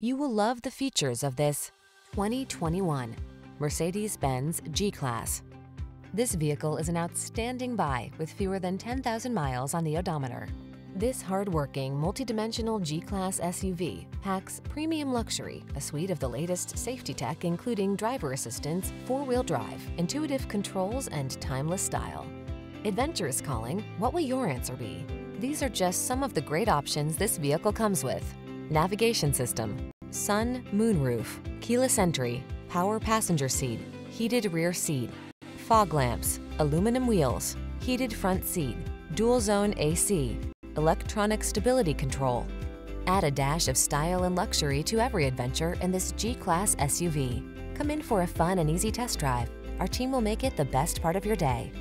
You will love the features of this 2021 Mercedes-Benz G-Class. This vehicle is an outstanding buy with fewer than 10,000 miles on the odometer. This hard-working, multidimensional G-Class SUV packs premium luxury, a suite of the latest safety tech including driver assistance, four-wheel drive, intuitive controls, and timeless style. Adventure is calling, what will your answer be? These are just some of the great options this vehicle comes with navigation system, sun, moonroof, keyless entry, power passenger seat, heated rear seat, fog lamps, aluminum wheels, heated front seat, dual zone AC, electronic stability control. Add a dash of style and luxury to every adventure in this G-Class SUV. Come in for a fun and easy test drive. Our team will make it the best part of your day.